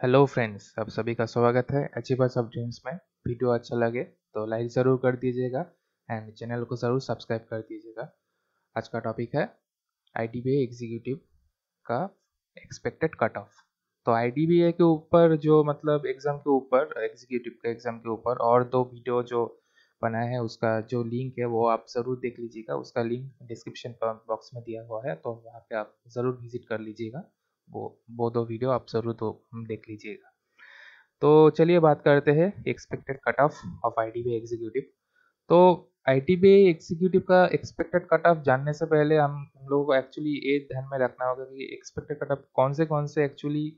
Hello friends, आप सभी का स्वागत है अचीवर्स ऑफ़ ड्रीम्स में। वीडियो अच्छा लगे तो लाइक ज़रूर कर दीजिएगा एंड चैनल को ज़रूर सब्सक्राइब कर दीजिएगा। आज का टॉपिक है आई एग्जीक्यूटिव का एक्सपेक्टेड कट ऑफ़ तो आईडीबीए के ऊपर जो मतलब एग्ज़ाम के ऊपर एग्जीक्यूटिव के एग्ज़ाम के ऊपर और दो वीडियो जो बनाए हैं, उसका जो लिंक है वो आप ज़रूर देख लीजिएगा। उसका लिंक डिस्क्रिप्शन बॉक्स में दिया हुआ है तो वहाँ पे आप ज़रूर विज़िट कर लीजिएगा। वो दो वीडियो आप ज़रूर तो देख लीजिएगा। तो चलिए बात करते हैं expected cut off off I T B executive तो आई टी बी एग्जीक्यूटिव का एक्सपेक्टेड कट ऑफ़ जानने से पहले हम हम लोगों को एक्चुअली ये ध्यान में रखना होगा कि एक्सपेक्टेड कट ऑफ़ कौन से कौन से एक्चुअली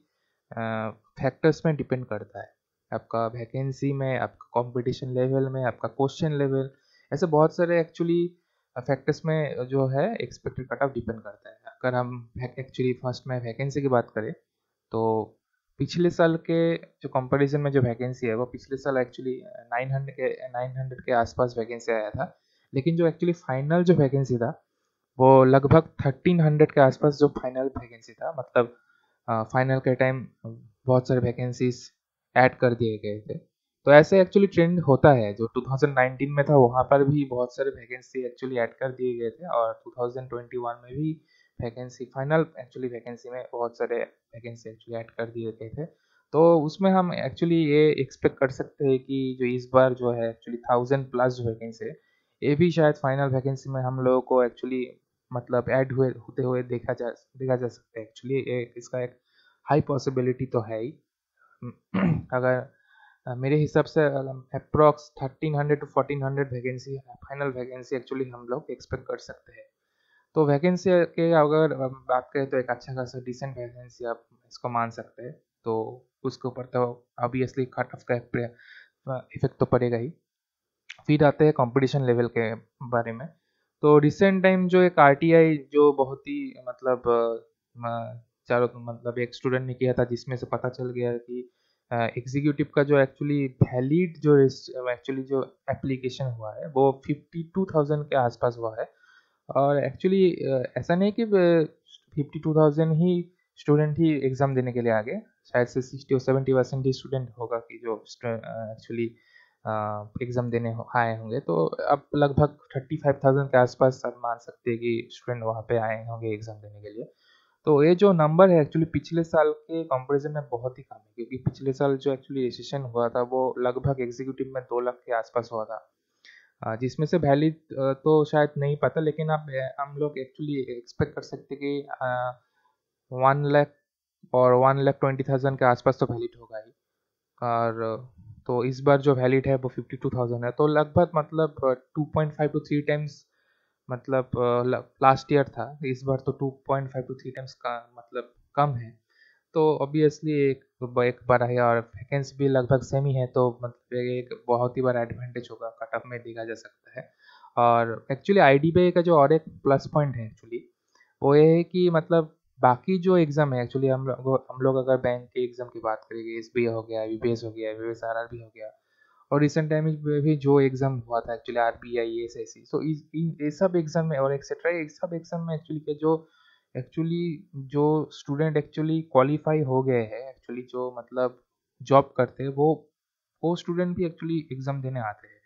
फैक्टर्स में डिपेंड करता है। आपका वैकेंसी में, आपका कंपटीशन लेवल में, आपका क्वेश्चन लेवल ऐसे बहुत सारे एक्चुअली फैक्टर्स में जो है एक्सपेक्टेड कट ऑफ़ डिपेंड करता है। अगर हम एक्चुअली फ़र्स्ट में वैकेंसी की बात करें तो पिछले साल के जो कंपैरिजन में जो वैकेंसी है, वो पिछले साल एक्चुअली 900 के 900 के आसपास वैकेंसी आया था। लेकिन जो एक्चुअली फाइनल जो वैकेंसी था, वो लगभग 1300 के आसपास जो फाइनल वैकेंसी था मतलब फाइनल के टाइम बहुत सारे वैकेंसीज ऐड कर दिए गए थे। तो ऐसे एक्चुअली ट्रेंड होता है, जो 2019 में था, वहाँ पर भी बहुत सारे वैकेंसी एक्चुअली ऐड कर दिए गए थे और 2021 में भी वैकेंसी फाइनल एक्चुअली वैकेंसी में बहुत सारे वैकेंसी एक्चुअली ऐड कर दिए गए थे। तो उसमें हम एक्चुअली ये एक्सपेक्ट कर सकते हैं कि जो इस बार जो है एक्चुअली थाउज़ेंड प्लस जो वैकेंसी ये भी शायद फाइनल वैकेंसी में हम लोगों को एक्चुअली मतलब ऐड हुए, होते हुए देखा जा देखा जा सकता है। एक्चुअली इसका एक हाई पॉसिबिलिटी तो है ही। अगर मेरे हिसाब से approx thirteen hundred to fourteen hundred vacancy final vacancy actually हम लोग एक्सपेक्ट कर सकते हैं। तो वैकेंसी के अगर बात करें तो एक अच्छा खासा डिसेंट वैकेंसी आप इसको मान सकते हैं। तो उसके ऊपर तो ऑब्वियसली कट ऑफ़ का इफ़ेक्ट तो पड़ेगा ही। फिर आते हैं कंपटीशन लेवल के बारे में। तो रिसेंट टाइम जो एक आरटीआई जो बहुत ही मतलब चारों मतलब एक स्टूडेंट ने किया था जिसमें से पता चल गया कि एग्जीक्यूटिव का जो एक्चुअली वैलिड जो एक्चुअली जो एप्लीकेशन हुआ है, वो फिफ्टी टू थाउज़ेंड के आसपास हुआ है। और एक्चुअली ऐसा नहीं कि फिफ्टी टू थाउज़ेंड ही स्टूडेंट ही एग्ज़ाम देने के लिए आ गए शायद से सिक्सटी और सेवेंटी परसेंट ही स्टूडेंट होगा कि जो एक्चुअली एग्ज़ाम देने आए होंगे। तो अब लगभग थर्टी फाइव थाउज़ेंड के आसपास आप मान सकते हैं कि स्टूडेंट वहाँ पे आए होंगे एग्ज़ाम देने के लिए। तो ये जो नंबर है एक्चुअली पिछले साल के कंपैरिजन में बहुत ही कम है, क्योंकि पिछले साल जो एक्चुअली रजिस्ट्रेशन हुआ था, वो लगभग एग्जीक्यूटिव में दो लाख के आसपास हुआ था। जिसमें से वैलिड तो शायद नहीं पता, लेकिन आप हम लोग एक्चुअली एक्सपेक्ट कर सकते कि वन लाख और वन लाख ट्वेंटी थाउज़ेंड के आसपास तो वैलिड होगा ही। और तो इस बार जो वैलिड है, वो फिफ्टी टू थाउज़ेंड है। तो लगभग मतलब two point five to three times मतलब लास्ट ईयर था, इस बार तो two point five to three times का मतलब कम है। तो ऑब्वियसली एक एक बार है और वैकेंसी भी लगभग सेम ही है तो मतलब एक बहुत ही बड़ा एडवांटेज होगा कट ऑफ़ में देखा जा सकता है। और एक्चुअली आई का जो और एक प्लस पॉइंट है एक्चुअली वो ये है कि मतलब बाकी जो एग्ज़ाम है एक्चुअली हम लोग हम लोग अगर बैंक के एग्ज़ाम की बात करेंगे एस हो गया बी हो गया एस हो गया और रिसेंट टाइम में भी जो एग्ज़ाम हुआ था actually R B I S I C so ये सब एग्ज़ाम में, और एक्सेट्रा ये सब एग्ज़ाम में एक्चुअली के जो एक्चुअली जो स्टूडेंट एक्चुअली क्वालिफाई हो गए हैं एक्चुअली जो मतलब जॉब करते हैं, वो वो स्टूडेंट भी एक्चुअली एग्ज़ाम देने आते हैं।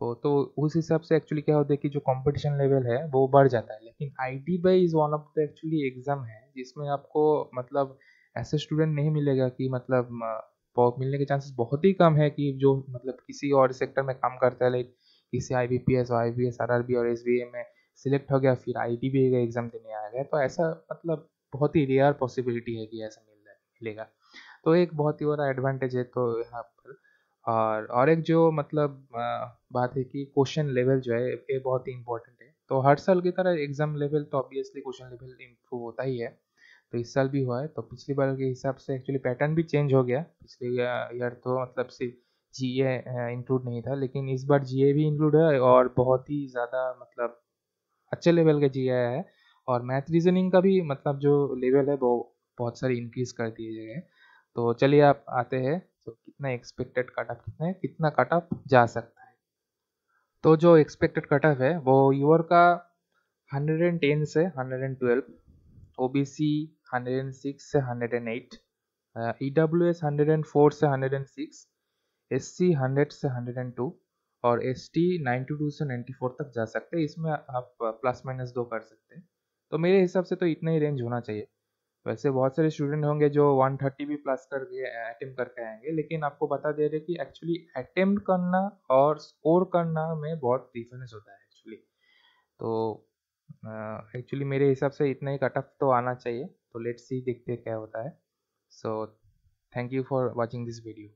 तो तो उस हिसाब से एक्चुअली क्या होता है कि जो कंपटीशन लेवल है, वो बढ़ जाता है। लेकिन I T by is one of the actually exam है, जिसमें आपको मतलब ऐसे स्टूडेंट नहीं मिलेगा कि मतलब मिलने के चांसेस बहुत ही कम है कि जो मतलब किसी और सेक्टर में काम करता है लाइक किसी I B P S I B S R R B और एस बी ए में सिलेक्ट हो गया, फिर आई टी बी का एग्ज़ाम देने आ गया तो ऐसा मतलब बहुत ही रेयर पॉसिबिलिटी है कि ऐसा मिल मिलेगा। तो एक बहुत ही बड़ा एडवांटेज है तो यहाँ पर। और और एक जो मतलब बात है कि क्वेश्चन लेवल जो है, ये बहुत ही इंपॉर्टेंट है। तो हर साल की तरह एग्ज़ाम लेवल तो ऑब्वियसली क्वेश्चन लेवल इम्प्रूव होता ही है। तो इस साल भी हुआ है। तो पिछली बार के हिसाब से एक्चुअली पैटर्न भी चेंज हो गया। पिछले ईयर तो मतलब सिर्फ़ जी ए इंक्लूड नहीं था, लेकिन इस बार जी ए भी इंक्लूड है और बहुत ही ज़्यादा मतलब अच्छे लेवल का जी ए है। और मैथ रीजनिंग का भी मतलब जो लेवल है, वो बहुत सारे इंक्रीज कर दिए गए तो चलिए आप आते हैं। तो कितना एक्सपेक्टेड कट ऑफ़ कितना है, कितना कट ऑफ़ जा सकता है। तो जो एक्सपेक्टेड कट ऑफ़ है, वो यूर का 110 से हंड्रेड 112 ओबीसी 106 से 108 ई डब्ल्यू एस हंड्रेड से hundred and six S C hundred से हंड्रेड एंड टू और एस टी से नाइन्टी फोर तक जा सकते हैं। इसमें आप प्लस माइनस दो कर सकते हैं। तो मेरे हिसाब से तो इतना ही रेंज होना चाहिए। वैसे बहुत सारे स्टूडेंट होंगे जो 130 भी प्लस करके अटेम्प्ट करके आएँगे लेकिन आपको बता दे रहे कि एक्चुअली अटेम्प्ट करना और स्कोर करना में बहुत डिफरेंस होता है एक्चुअली तो एक्चुअली uh, मेरे हिसाब से इतना ही कट ऑफ़ तो आना चाहिए। तो लेट्स सी देखते हैं क्या होता है। So thank you for watching this video